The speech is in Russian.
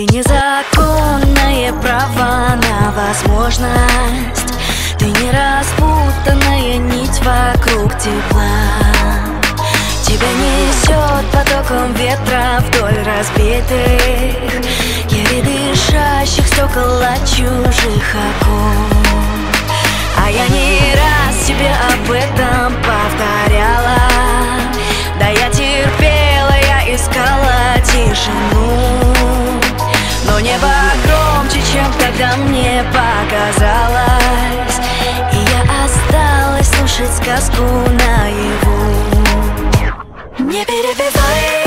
Ты незаконное право на возможность. Ты не распутанная нить вокруг тепла. Тебя несет потоком ветра вдоль разбитых. Еле дышащих стекол от чужих окон показалось И я осталась слушать сказку наяву. Не перебивай